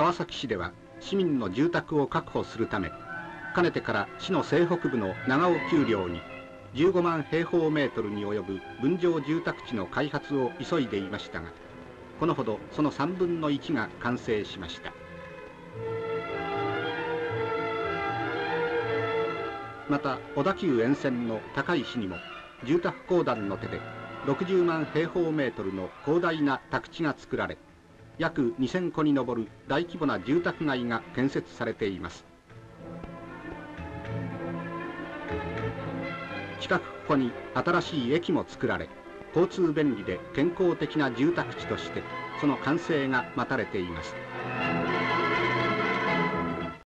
川崎市では市民の住宅を確保するためかねてから市の西北部の長尾丘陵に15万平方メートルに及ぶ分譲住宅地の開発を急いでいましたがこのほどその3分の1が完成しました。また小田急沿線の高い市にも住宅公団の手で60万平方メートルの広大な宅地が作られ約2000戸に上る大規模な住宅街が建設されています。近くここに新しい駅も作られ交通便利で健康的な住宅地としてその完成が待たれています。